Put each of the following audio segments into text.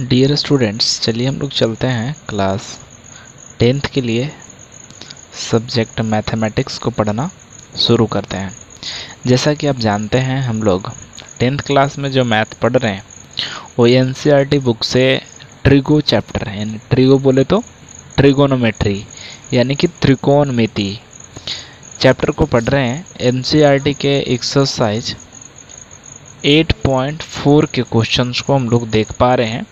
Dear students चलिए हम लोग चलते हैं क्लास टेंथ के लिए सब्जेक्ट मैथमेटिक्स को पढ़ना शुरू करते हैं। जैसा कि आप जानते हैं, हम लोग टेंथ क्लास में जो मैथ पढ़ रहे हैं, वो एन बुक से ट्रिगो चैप्टर है। यानी ट्रिगो बोले तो ट्रिगोनोमेट्री यानी कि त्रिकोणमिति। चैप्टर को पढ़ रहे हैं एन के एक्सरसाइज 8.4 के क्वेश्चंस को हम लोग देख पा रहे हैं।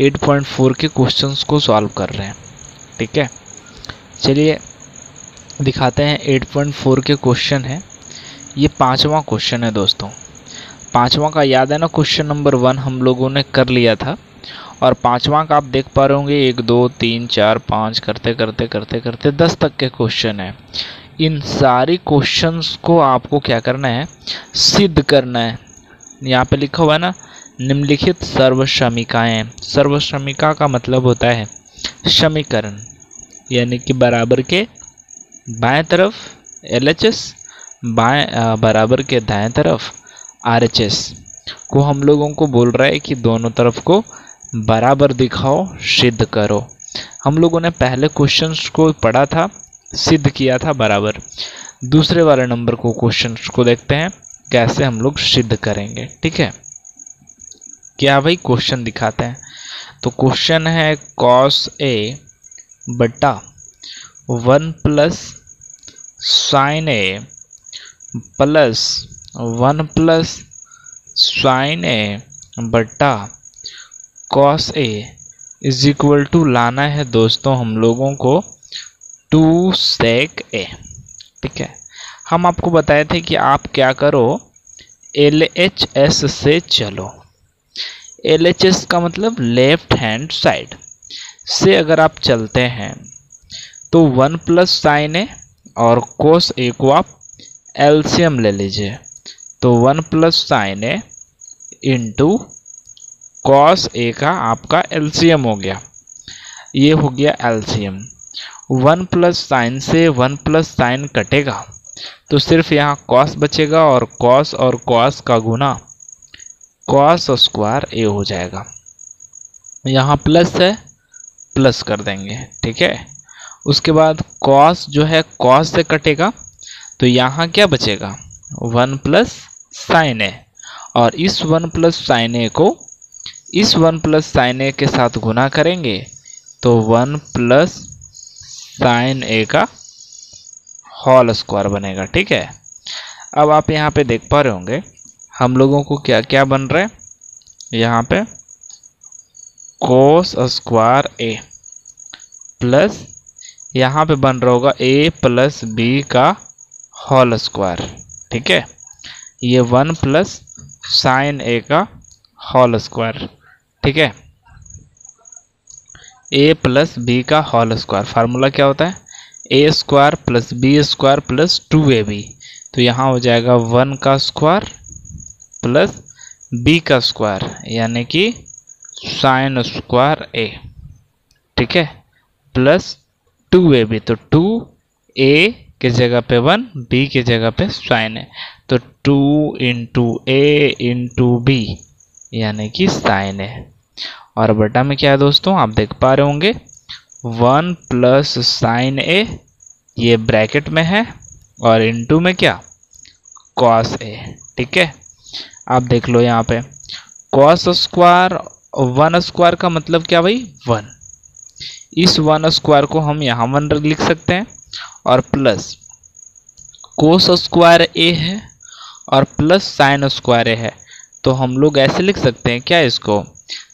8.4 के क्वेश्चंस को सॉल्व कर रहे हैं। ठीक है? चलिए, दिखाते हैं 8.4 के क्वेश्चन है। ये पांचवा क्वेश्चन है दोस्तों। पांचवा का याद है ना क्वेश्चन नंबर वन हम लोगों ने कर लिया था। और पांचवा का आप देख पा रहे होंगे, एक, दो, तीन, चार, पाँच, करते करते करते करते दस तक के क्वेश्चन है। इन सारी क्वेश्चंस को आपको क्या करना है? सिद्ध करना है। यहाँ पे लिखा हुआ है ना निम्नलिखित सर्वश्रमिकाएँ सर्वश्रमिका का मतलब होता है समीकरण यानी कि बराबर के बाएँ तरफ़ एल एच एस बाएँ बराबर के दाएँ तरफ़ आर एच एस को हम लोगों को बोल रहा है कि दोनों तरफ़ को बराबर दिखाओ, सिद्ध करो। हम लोगों ने पहले क्वेश्चंस को पढ़ा था, सिद्ध किया था बराबर। दूसरे वाले नंबर को क्वेश्चंस को देखते हैं, कैसे हम लोग सिद्ध करेंगे, ठीक है? क्या भाई क्वेश्चन दिखाते हैं? तो क्वेश्चन है कॉस ए बटा one plus sine A plus one plus sine A बटा cos A is equal to लाना है दोस्तों हम लोगों को टू सेक ए ठीक है? हम आपको बताए थे कि आप क्या करो एल एच एस से चलो। एस का मतलब लेफ़्ट हैंड साइड से अगर आप चलते हैं तो वन प्लस साइन ए और कोस ए को आप एलसीएम ले लीजिए। तो one plus sine A into cos A का आपका एलसीएम हो गया। ये हो गया एलसीएम वन प्लस साइन से वन प्लस साइन कटेगा। तो सिर्फ़ यहाँ कॉस बचेगा और कॉस और कॉस का गुना कॉस स्क्वायर ए हो जाएगा। यहाँ प्लस है प्लस कर देंगे, ठीक है? उसके बाद कॉस जो है कॉस से कटेगा तो यहाँ क्या बचेगा? वन प्लस साइन ए और इस वन प्लस साइन ए को, इस वन प्लस साइन ए के साथ गुना करेंगे तो वन प्लस साइन ए का होल स्क्वायर बनेगा, ठीक है? अब आप यहाँ पे देख पा रहे होंगे हम लोगों को क्या क्या बन रहा है? यहाँ पे कोस स्क्वायर ए प्लस यहाँ पे बन रहा होगा ए प्लस बी का होल स्क्वायर ठीक है? ये वन प्लस साइन ए का होल स्क्वायर ठीक है? ए प्लस बी का होल स्क्वायर फार्मूला क्या होता है? A square plus B square plus two A B तो यहाँ हो जाएगा वन का स्क्वायर प्लस बी का स्क्वायर, यानी कि साइन स्क्वायर ए, ठीक है? प्लस टू ए बी तो टू ए के जगह पे वन, बी के जगह पे साइन है तो two into A into B, यानी कि साइन है और बटा में क्या है दोस्तों, आप देख पा रहे होंगे, वन प्लस साइन ए, ये ब्रैकेट में है, और इंटू में क्या? कॉस ए, ठीक है? आप देख लो यहाँ पे। कॉस स्क्वायर वन स्क्वायर का मतलब क्या भाई? वन इस वन स्क्वायर को हम यहाँ वन लिख सकते हैं और प्लस कोस स्क्वायर ए है और प्लस साइन स्क्वायर ए है। तो हम लोग ऐसे लिख सकते हैं क्या इसको?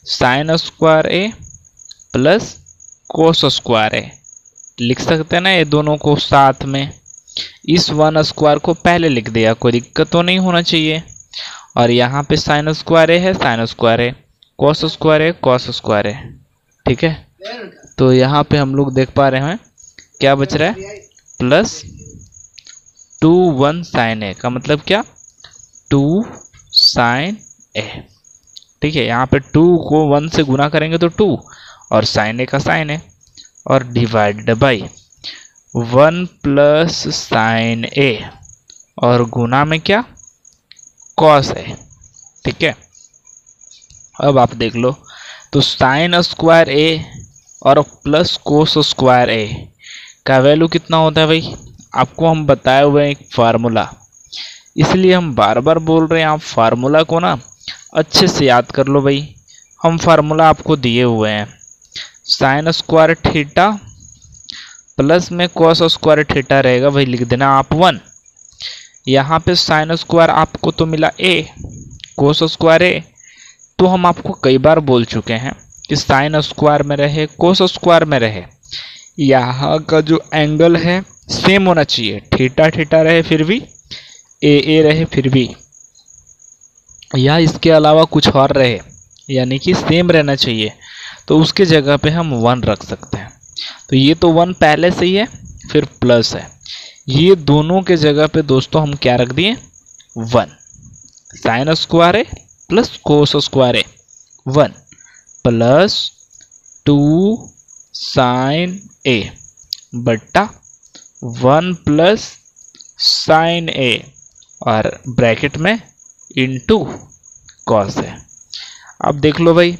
Sine square A plus cos square A लिख सकते हैं ना ये दोनों को साथ में। इस वन स्क्वायर को पहले लिख दिया, कोई दिक्कत तो नहीं होना चाहिए। और यहाँ पे साइन स्क्वायर है साइन स्क्वायर है कॉस स्क्वायर है कॉस स्क्वायर है, ठीक है? तो यहाँ पे हम लोग देख पा रहे हैं, क्या बच रहा है? Plus two one sine A का मतलब क्या? टू साइन ए ठीक है? यहाँ पे टू को वन से गुना करेंगे तो टू और साइन ए का साइन है और divide by one plus sine A और गुना में क्या? कॉस है, ठीक है? अब आप देख लो तो साइन स्क्वायर ए और प्लस कोस स्क्वायर ए का वैल्यू कितना होता है भाई? आपको हम बताए हुए हैं एक फार्मूला इसलिए हम बार बार बोल रहे हैं, आप फार्मूला को ना अच्छे से याद कर लो भाई। हम फार्मूला आपको दिए हुए हैं। साइन स्क्वायर थीटा प्लस में कॉस स्क्वायर थीटा रहेगा, भाई लिख देना आप वन यहाँ पे साइन स्क्वायर आपको तो मिला ए कोस स्क्वायर ए तो हम आपको कई बार बोल चुके हैं कि साइन स्क्वायर में रहे कोस स्क्वायर में रहे। यहाँ का जो एंगल है सेम होना चाहिए। थीटा थीटा रहे फिर भी ए ए रहे फिर भी। या इसके अलावा कुछ और रहे, यानी कि सेम रहना चाहिए। तो उसके जगह पे हम वन रख सकते हैं। तो ये तो वन पहले से ही है, फिर प्लस है। ये दोनों के जगह पे दोस्तों हम क्या रख दिए? वन। साइन स्क्वायर है प्लस कोस स्क्वायर है one. Plus two sine A बट्टा वन प्लस साइन ए और ब्रैकेट में इंटू कॉस है। अब देख लो भाई,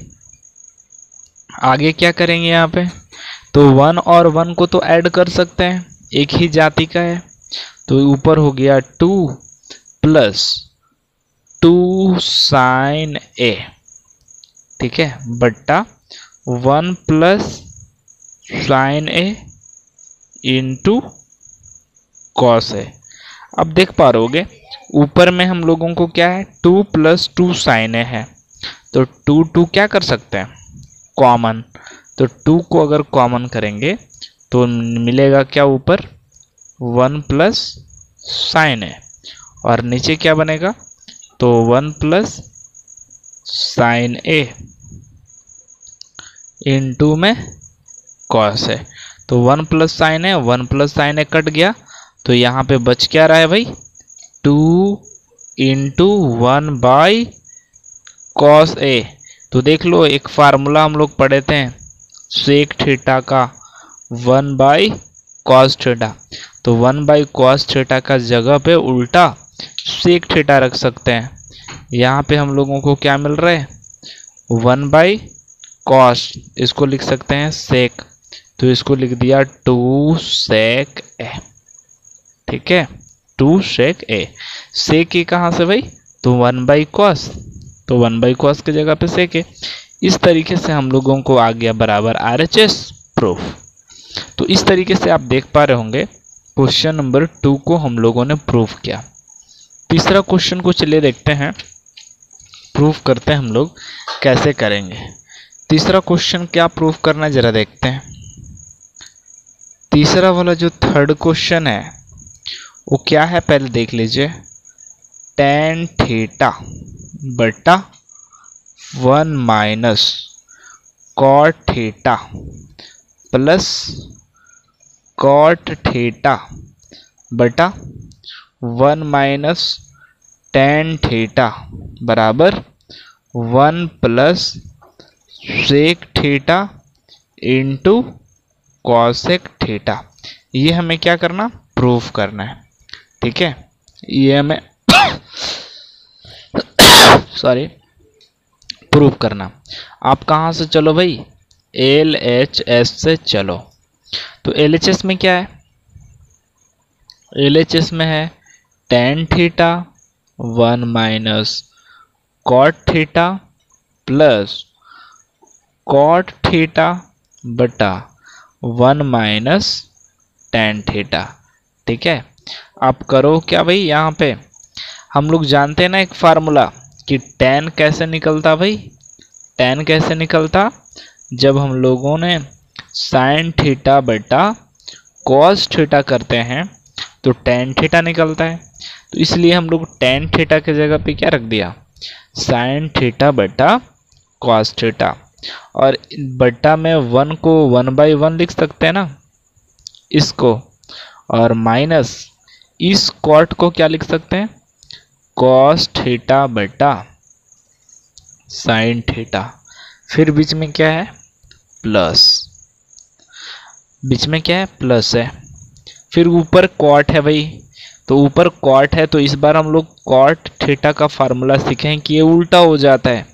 आगे क्या करेंगे यहाँ पे? तो वन और वन को तो ऐड कर सकते हैं। एक ही जाति का है तो ऊपर हो गया two plus two sine A, ठीक है? बट्टा one plus sine A into cos A. अब देख पा रहोगे ऊपर में हम लोगों को क्या है? Two plus two sine A है। तो टू टू क्या कर सकते हैं? कॉमन। तो टू को अगर कॉमन करेंगे तो मिलेगा क्या ऊपर? वन प्लस साइन है और नीचे क्या बनेगा? तो one plus sine A into में कॉस है। तो वन प्लस साइन है वन प्लस साइन है कट गया। तो यहाँ पे बच क्या रहा है भाई? Two into one by cos A. तो देख लो, एक फार्मूला हम लोग पढ़े थे सेक थीटा का। One by cos theta. तो वन बाई कॉस थीटा का जगह पे उल्टा सेक थीटा रख सकते हैं। यहाँ पे हम लोगों को क्या मिल रहा है? One by cos. इसको लिख सकते हैं सेक तो इसको लिख दिया टू सेक ए ठीक है? टू सेक ए सेक ए कहाँ से भाई? तो वन बाई कॉस। तो वन बाई कॉस की जगह पे सेके इस तरीके से हम लोगों को आ गया बराबर आर एच एस प्रूफ तो इस तरीके से आप देख पा रहे होंगे क्वेश्चन नंबर टू को हम लोगों ने प्रूफ किया। तीसरा क्वेश्चन को चलिए देखते हैं। प्रूफ करते हैं हम लोग कैसे करेंगे। तीसरा क्वेश्चन क्या प्रूफ करना जरा देखते हैं। तीसरा वाला जो थर्ड क्वेश्चन है, वो क्या है पहले देख लीजिए। टेन थीटा बटा one minus cot theta plus cot theta बटा वन माइनस टेन थीटा बराबर one plus sec theta into cosec theta. ये हमें क्या करना? प्रूफ करना है। ठीक है? ये हमें सॉरी प्रूफ करना। आप कहाँ से चलो भाई? एल एच एस से चलो। तो एल एच एस में क्या है? एल एच एस में है tan theta one minus cot theta plus cot theta बटा वन माइनस टेन थीटा ठीक है? आप करो क्या भाई यहाँ पे? हम लोग जानते हैं ना एक फार्मूला कि टेन कैसे निकलता भाई? टेन कैसे निकलता? जब हम लोगों ने साइन थीटा बटा कॉस थीटा करते हैं तो टेन थीटा निकलता है। तो इसलिए हम लोग टेन थीटा की जगह पे क्या रख दिया? साइन थीटा बटा कॉस थीटा और बट्टा में वन को वन बाई वन लिख सकते हैं ना? इसको। और माइनस इस कॉट को क्या लिख सकते हैं? कॉस थीटा बटा साइन थीटा फिर बीच में क्या है? प्लस। बीच में क्या है? प्लस है। फिर ऊपर कॉट है भाई। तो ऊपर कॉट है तो इस बार हम लोग कॉट थीटा का फार्मूला सीखें कि ये उल्टा हो जाता है।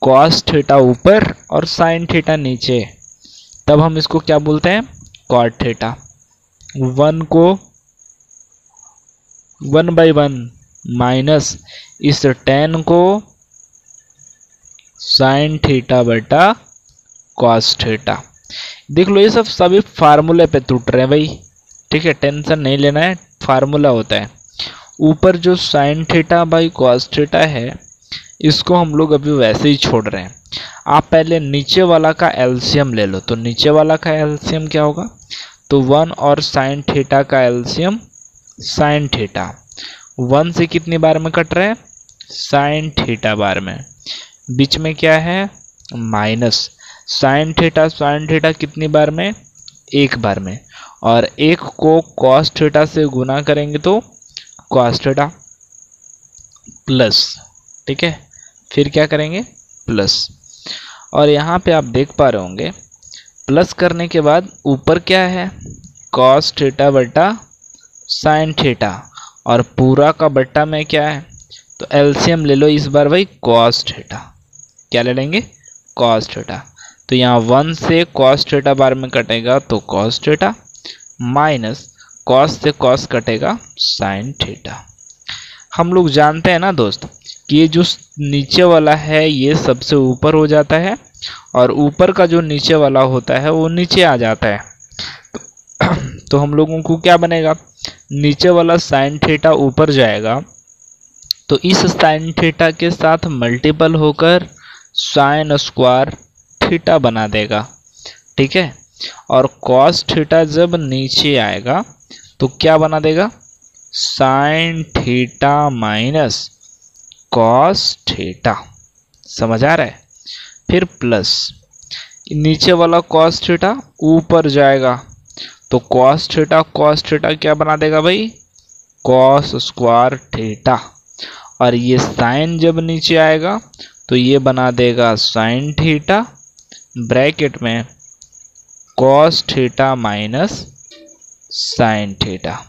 कॉस थीटा ऊपर और साइन थीटा नीचे। तब हम इसको क्या बोलते हैं? कॉट थीटा वन को वन बाई वन माइनस इस टेन को साइन थीटा बटा कॉस थीटा देख लो, ये सब सभी फार्मूले पे टूट रहे हैं भाई। ठीक है टेंशन नहीं लेना है फार्मूला होता है। ऊपर जो sine theta by cos theta है, इसको हम लोग अभी वैसे ही छोड़ रहे हैं। आप पहले नीचे वाला का एल्सियम ले लो। तो नीचे वाला का एल्सियम क्या होगा? तो वन और साइन थीटा का एल्सियम साइन थीटा वन से कितनी बार में कट रहा है? साइन थीटा बार में। बीच में क्या है? Minus. Sine theta sine theta कितनी बार में? एक बार में। और एक को कॉस थीटा से गुना करेंगे तो कॉस थीटा प्लस। ठीक है? फिर क्या करेंगे? प्लस। और यहाँ पे आप देख पा रहे होंगे, प्लस करने के बाद ऊपर क्या है? कॉस थीटा बट्टा साइन थीटा। और पूरा का बट्टा में क्या है? तो एलसीएम ले लो इस बार भाई कॉस थीटा। क्या ले लेंगे? कॉस थीटा तो यहाँ वन से कॉस थीटा बार में कटेगा तो कॉस थीटा माइनस कॉस से कॉस कटेगा साइन थीटा हम लोग जानते हैं ना दोस्त कि ये जो नीचे वाला है ये सबसे ऊपर हो जाता है और ऊपर का जो नीचे वाला होता है वो नीचे आ जाता है। तो, तो हम लोगों को क्या बनेगा? नीचे वाला साइन थीटा ऊपर जाएगा। तो इस साइन थीटा के साथ मल्टीपल होकर साइन स्क्वायर थीटा बना देगा, ठीक है? और कॉस थीटा जब नीचे आएगा तो क्या बना देगा? Sine theta minus cos theta समझ आ रहा है? फिर प्लस नीचे वाला कॉस थीटा ऊपर जाएगा तो कॉस थीटा कॉस थीटा क्या बना देगा भाई? कॉस स्क्वायर थीटा और ये साइन जब नीचे आएगा तो ये बना देगा साइन थीटा ब्रैकेट में cos theta minus sine theta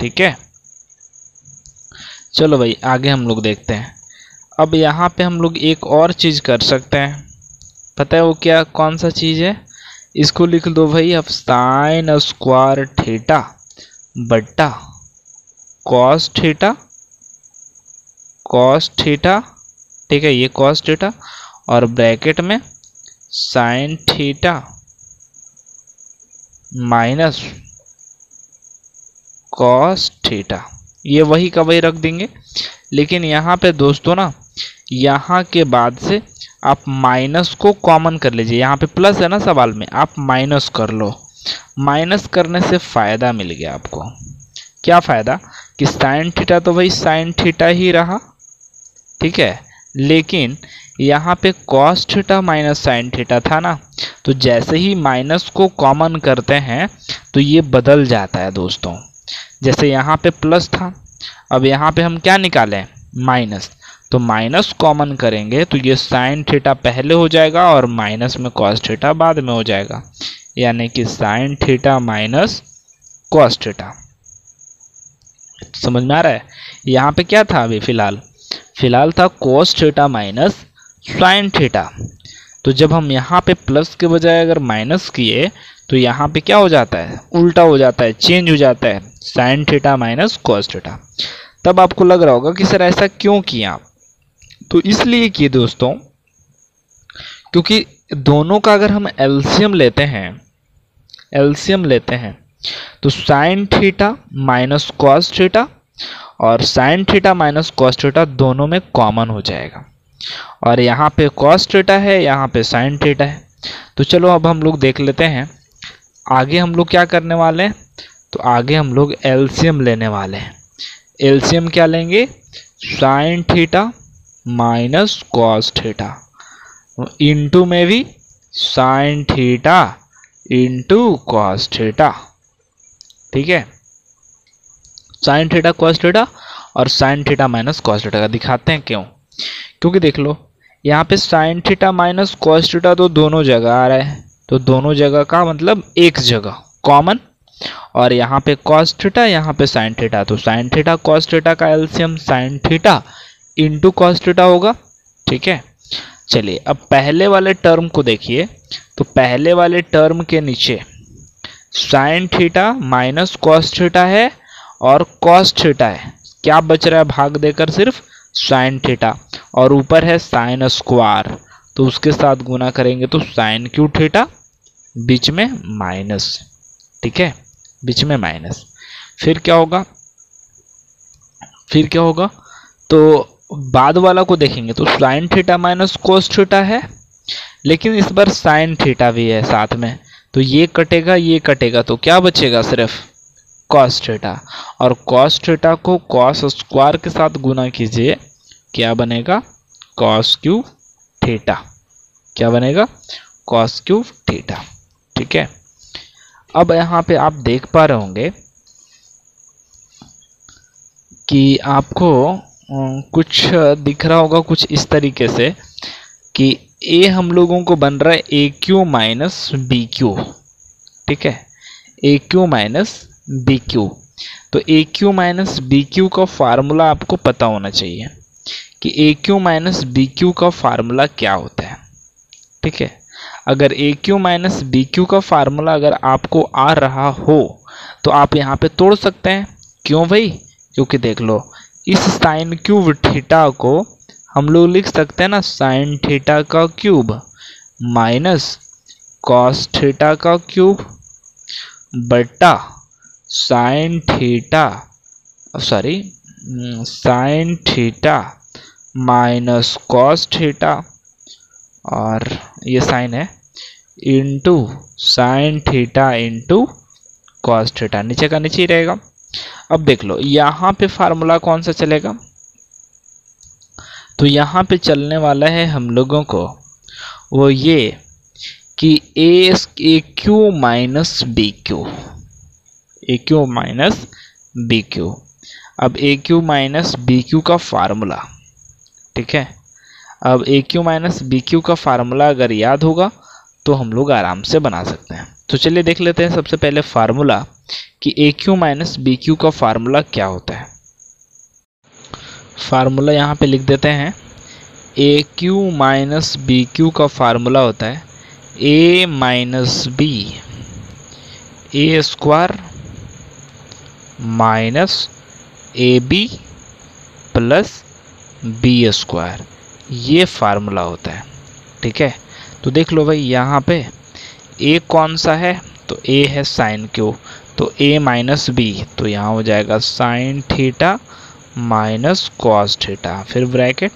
ठीक है? चलो भाई, आगे हम लोग देखते हैं। अब यहाँ पे हम लोग एक और चीज़ कर सकते हैं। पता है वो क्या, कौन सा चीज़ है? इसको लिख दो भाई, अब साइन स्क्वायर थीटा बट्टा कॉस थीटा कॉस थीटा ठीक है, ये कॉस थीटा और ब्रैकेट में sine theta minus cos theta ये वही का वही रख देंगे। लेकिन यहाँ पे दोस्तों ना, यहाँ के बाद से आप माइनस को कॉमन कर लीजिए। यहाँ पे प्लस है ना सवाल में, आप माइनस कर लो। माइनस करने से फ़ायदा मिल गया आपको। क्या फ़ायदा? कि साइन थीटा तो भाई साइन थीटा ही रहा। ठीक है? लेकिन यहाँ पे cos theta minus sine theta था ना तो जैसे ही माइनस को कॉमन करते हैं तो ये बदल जाता है दोस्तों। जैसे यहाँ पे प्लस था, अब यहाँ पे हम क्या निकालें? माइनस तो माइनस कॉमन करेंगे तो ये साइन थीटा पहले हो जाएगा और माइनस में कॉस थीटा बाद में हो जाएगा। यानी कि sine theta minus cos theta. समझ में आ रहा है? यहाँ पे क्या था अभी फ़िलहाल? फ़िलहाल था cos theta minus sine theta तो जब हम यहाँ पे प्लस के बजाय अगर माइनस किए तो यहाँ पे क्या हो जाता है? उल्टा हो जाता है चेंज हो जाता है। Sine theta minus cos theta तब आपको लग रहा होगा कि सर ऐसा क्यों किया? तो इसलिए किए दोस्तों, क्योंकि दोनों का अगर हम एल्सियम लेते हैं, एल्सियम लेते हैं तो sine theta minus cos theta और sine theta minus cos theta दोनों में कॉमन हो जाएगा। और यहाँ पे कॉस थीटा है, यहाँ पे साइन थीटा है। तो चलो अब हम लोग देख लेते हैं। आगे हम लोग क्या करने वाले हैं? तो आगे हम लोग एलसीएम लेने वाले हैं। एलसीएम क्या लेंगे? Sine theta minus cos theta into में भी sine theta into cos theta ठीक है? साइन थीटा कॉस थीटा और sine theta minus cos theta का। दिखाते हैं क्यों? क्योंकि देख लो, यहाँ पे sine theta minus cos theta तो दोनों जगह आ रहा है। तो दोनों जगह का मतलब एक जगह कॉमन और यहाँ पे कॉस थीटा यहाँ पे साइन थीटा तो साइन थीटा कॉस थीटा का LCM sine theta into cos theta होगा। ठीक है? चलिए, अब पहले वाले टर्म को देखिए। तो पहले वाले टर्म के नीचे sine theta minus cos theta है। और कॉस थीटा है। क्या बच रहा है? भाग देकर सिर्फ़ साइन थीटा और ऊपर है साइन स्क्वायर तो उसके साथ गुना करेंगे तो साइन क्यू थीटा बीच में माइनस ठीक है? बीच में माइनस फिर क्या होगा? फिर क्या होगा? तो बाद वाला को देखेंगे तो sine theta minus cos theta है, लेकिन इस बार साइन थीटा भी है साथ में। तो ये कटेगा ये कटेगा तो क्या बचेगा सिर्फ़? कॉस थीटा और कॉस थीटा को कॉस स्क्वायर के साथ गुना कीजिए, क्या बनेगा? कॉस क्यू थीटा क्या बनेगा? कॉस क्यू थीटा ठीक है? अब यहाँ पे आप देख पा रहे होंगे कि आपको कुछ दिख रहा होगा कुछ इस तरीके से कि ए हम लोगों को बन रहा है A cube minus B cube ठीक है? A cube minus B cube तो A cube minus B cube का फार्मूला आपको पता होना चाहिए कि A cube minus B cube का फार्मूला क्या होता है। ठीक है? अगर A cube minus B cube का फार्मूला अगर आपको आ रहा हो तो आप यहाँ पे तोड़ सकते हैं। क्यों भाई? क्योंकि देख लो, इस साइन क्यूब थीटा को हम लोग लिख सकते हैं ना साइन थीटा का क्यूब माइनस कॉस थीटा का क्यूब बटा sine theta sorry sine theta minus cos theta और ये साइन है into sine theta into cos theta नीचे का नीचे ही रहेगा। अब देख लो, यहाँ पे फार्मूला कौन सा चलेगा? तो यहाँ पे चलने वाला है हम लोगों को, वो ये कि a a q minus b q a q minus b q अब a q minus b q का फार्मूला ठीक है? अब a q minus b q का फार्मूला अगर याद होगा तो हम लोग आराम से बना सकते हैं। तो चलिए देख लेते हैं सबसे पहले फार्मूला कि a q minus b q का फार्मूला क्या होता है। फार्मूला यहाँ पे लिख देते हैं। A q minus b q का फार्मूला होता है a minus b a square minus a b plus b square ये फार्मूला होता है, ठीक है? तो देख लो भाई, यहाँ पे ए कौन सा है? तो ए है साइन क्यू तो ए माइनस बी तो यहाँ हो जाएगा sine theta minus cos theta फिर ब्रैकेट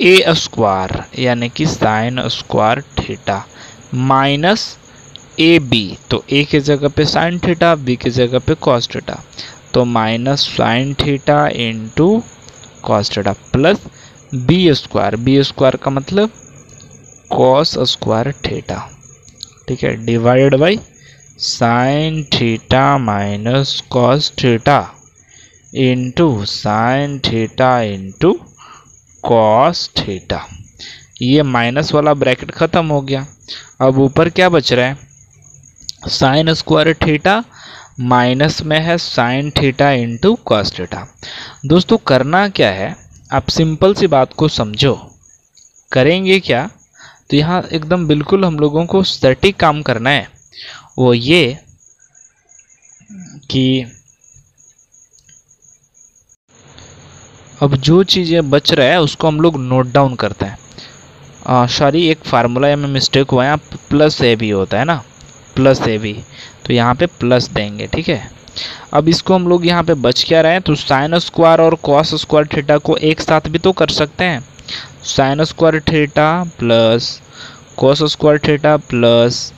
ए स्क्वायर यानी कि sine square theta minus a b तो ए के जगह पे साइन थीटा बी के जगह पे कॉस थीटा तो minus sine theta into cos theta plus b square b square का मतलब कॉस स्क्वायर थीटा ठीक है? Divide by sine theta minus cos theta into sine theta into cos theta ये minus वाला ब्रैकेट ख़त्म हो गया. अब ऊपर क्या बच रहा है? साइन स्क्वायर थीटा माइनस में है sine theta into cos theta दोस्तों, करना क्या है? आप सिंपल सी बात को समझो। करेंगे क्या? तो यहाँ एकदम बिल्कुल हम लोगों को सटीक काम करना है। वो ये कि अब जो चीज़ें बच रहा है, उसको हम लोग नोट डाउन करते हैं। सॉरी एक फार्मूला में मिस्टेक हुआ है प्लस ए भी होता है ना? प्लस ए भी। तो यहाँ पे प्लस देंगे, ठीक है? अब इसको हम लोग यहाँ पे बच क्या रहे हैं? तो साइन स्क्वायर और कॉस स्क्वायर थीटा को एक साथ भी तो कर सकते हैं। Sine square theta plus cos square theta plus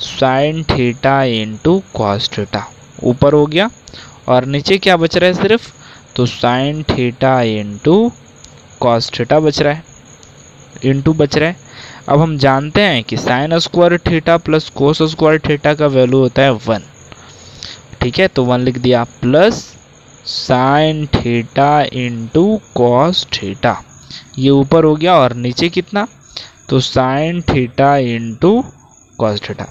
sine theta into cos theta ऊपर हो गया और नीचे क्या बच रहा है सिर्फ़? तो sine theta into cos theta बच रहा है। इंटू बच रहा है। अब हम जानते हैं कि sine square theta plus cos square theta का वैल्यू होता है वन ठीक है? तो वन लिख दिया। Plus sine theta into cos theta ये ऊपर हो गया और नीचे कितना? तो sine theta into cos theta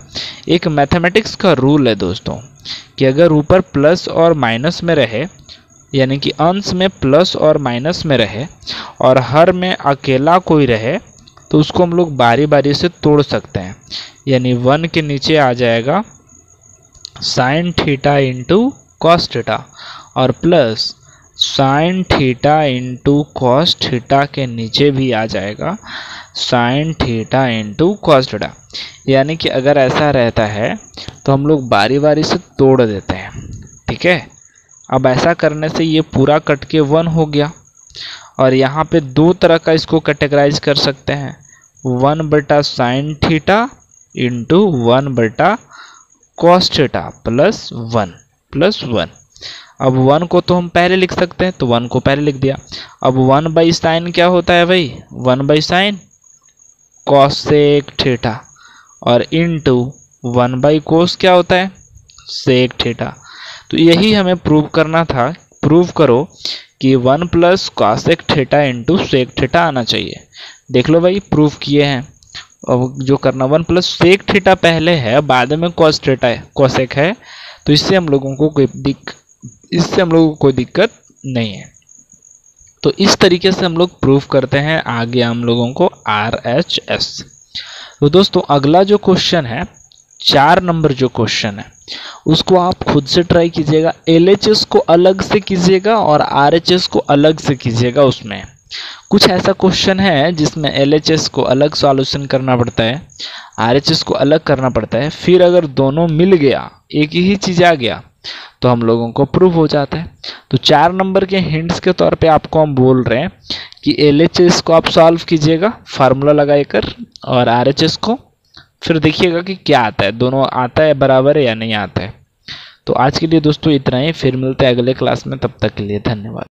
एक मैथमेटिक्स का रूल है दोस्तों, कि अगर ऊपर प्लस और माइनस में रहे, यानी कि अंश में प्लस और माइनस में रहे, और हर में अकेला कोई रहे तो उसको हम लोग बारी बारी से तोड़ सकते हैं। यानी वन के नीचे आ जाएगा sine theta into cos theta और plus sine theta into cos theta के नीचे भी आ जाएगा sine theta into cos theta यानी कि अगर ऐसा रहता है तो हम लोग बारी बारी से तोड़ देते हैं। ठीक है? अब ऐसा करने से ये पूरा कट के वन हो गया। और यहाँ पे दो तरह का इसको कैटेगराइज कर सकते हैं। वन बटा साइन थीटा इंटू वन बटा cos theta plus one plus one. अब वन को तो हम पहले लिख सकते हैं तो वन को पहले लिख दिया। अब वन बाई साइन क्या होता है भाई? One by sine cosec theta और इंटू वन बाई कोस क्या होता है? सेक थीटा तो यही हमें प्रूव करना था। प्रूव करो कि one plus cosec theta into sec theta आना चाहिए। देख लो भाई प्रूफ किए हैं। अब जो करना, वन प्लस सेक थीटा पहले है बाद में कॉस थीटा है, कॉसेक है तो इससे हम लोगों को कोई दिक, इससे हम लोगों को कोई दिक्कत नहीं है। तो इस तरीके से हम लोग प्रूफ करते हैं आगे हम लोगों को आर एच एस। तो दोस्तों, अगला जो क्वेश्चन है चार नंबर जो क्वेश्चन है, उसको आप खुद से ट्राई कीजिएगा। LHS को अलग से कीजिएगा और RHS को अलग से कीजिएगा उसमें। कुछ ऐसा क्वेश्चन है जिसमें LHS को अलग सॉल्यूशन करना पड़ता है RHS को अलग करना पड़ता है, फिर अगर दोनों मिल गया, एक ही चीज़ आ गया तो हम लोगों को प्रूव हो जाता है। तो चार नंबर के हिंट्स के तौर पे आपको हम बोल रहे हैं कि LHS को आप सॉल्व कीजिएगा, फार्मूला लगाकर और RHS को फिर देखिएगा कि क्या आता है। दोनों आता है बराबर है या नहीं आता है। तो आज के लिए दोस्तों इतना ही। फिर मिलते हैं अगले क्लास में। तब तक के लिए धन्यवाद।